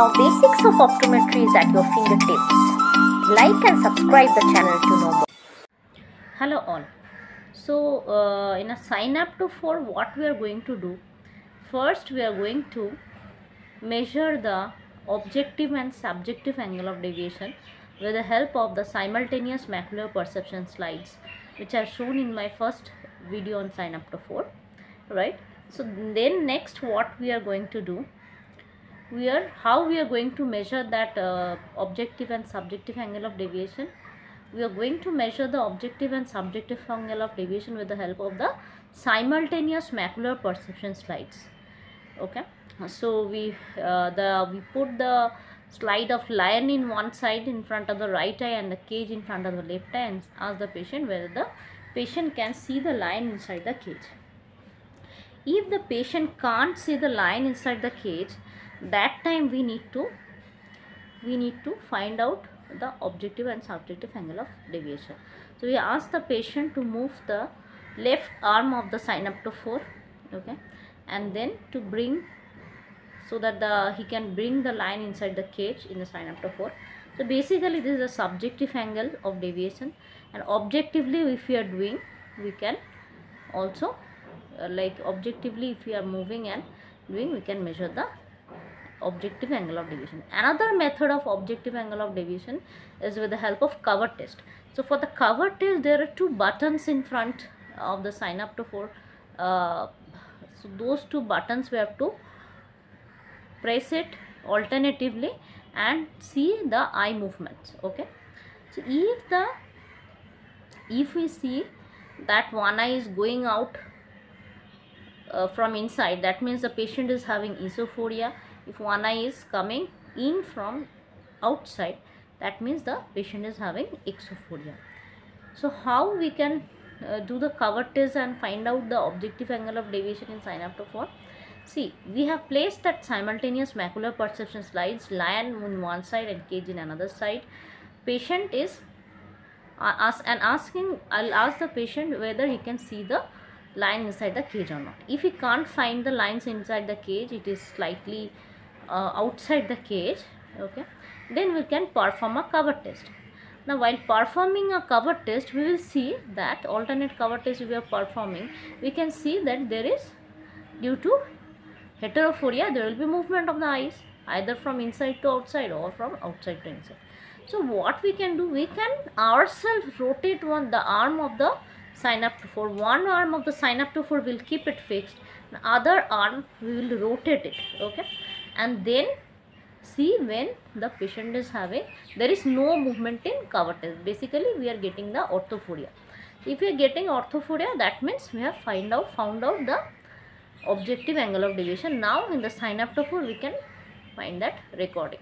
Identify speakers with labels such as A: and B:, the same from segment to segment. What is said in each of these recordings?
A: Now basics of optometry is at your fingertips. Like and subscribe the channel to know more.
B: hello all so uh, in a synaptophore what we are going to do first we are going to measure the objective and subjective angle of deviation with the help of the simultaneous macular perception slides which are shown in my first video on synaptophore right so then next what we are going to do we are how we are going to measure that uh, objective and subjective angle of deviation? We are going to measure the objective and subjective angle of deviation with the help of the simultaneous macular perception slides. Okay? So we uh, the we put the slide of lion in one side in front of the right eye and the cage in front of the left eye and ask the patient whether the patient can see the lion inside the cage. If the patient can't see the lion inside the cage that time we need to we need to find out the objective and subjective angle of deviation. So we ask the patient to move the left arm of the synaptophore okay and then to bring so that the he can bring the line inside the cage in the synaptophore so basically this is a subjective angle of deviation. And objectively if we are doing we can also uh, like objectively if we are moving and doing we can measure the objective angle of deviation. Another method of objective angle of deviation is with the help of cover test. So for the cover test there are two buttons in front of the sign synaptophore uh, so those two buttons we have to press it alternatively and see the eye movements okay? So if the if we see that one eye is going out uh, from inside that means the patient is having esophoria if one eye is coming in from outside that means the patient is having exophoria so how we can uh, do the cover test and find out the objective angle of deviation in synaptophore? See we have placed that simultaneous macular perception slides lion on one side and cage in another side. Patient is uh, ask and asking i'll ask the patient whether he can see the line inside the cage or not. If he can't find the lines inside the cage it is slightly uh, outside the cage okay? Then we can perform a cover test. Now while performing a cover test we will see that alternate cover test we are performing we can see that there is due to heterophoria there will be movement of the eyes either from inside to outside or from outside to inside. So what we can do we can ourselves rotate one the arm of the synaptophore one arm of the synaptophore will keep it fixed. The other arm we will rotate it okay and then see when the patient is having there is no movement in cover test. Basically we are getting the orthophoria if we are getting orthophoria that means we have find out found out the objective angle of deviation now in the synaptophore we can find that recording.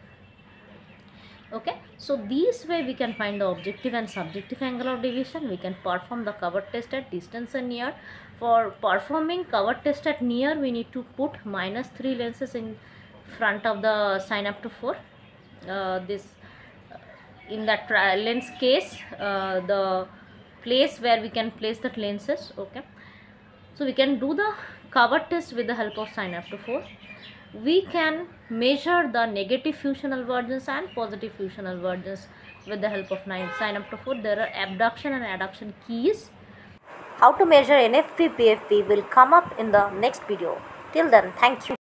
B: Okay? So this way we can find the objective and subjective angle of deviation we can perform the cover test at distance and near. For performing cover test at near we need to put minus 3 lenses in front of the synaptophore uh, this uh, in that lens case uh, the place where we can place the lenses okay? So we can do the cover test with the help of synaptophore we can measure the negative fusional vergence and positive fusional vergence with the help of nine. Synaptophore there are abduction and adduction keys.
A: How to measure NFP PFP will come up in the next video. Till then, thank you.